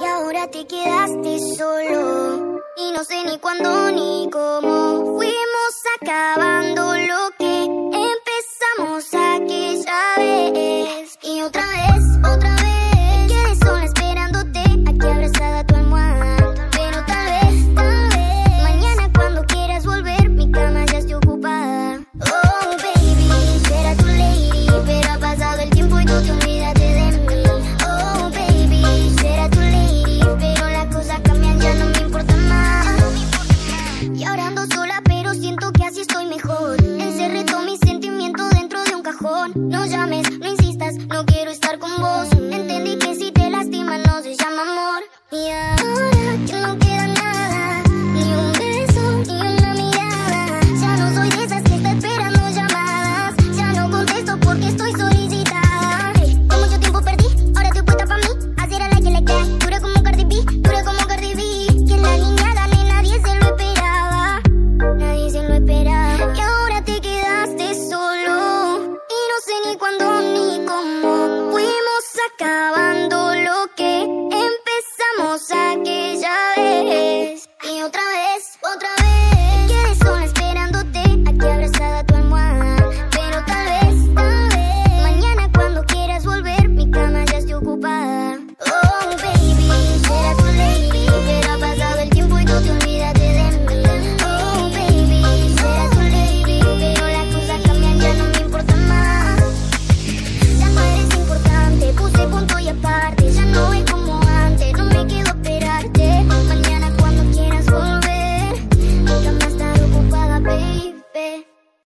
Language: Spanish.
Y ahora te quedaste solo. Y no sé ni cuándo ni cómo No llames, no insistas, no quiero estar con vos. Entendí que si te lastima no se llama amor. Yeah.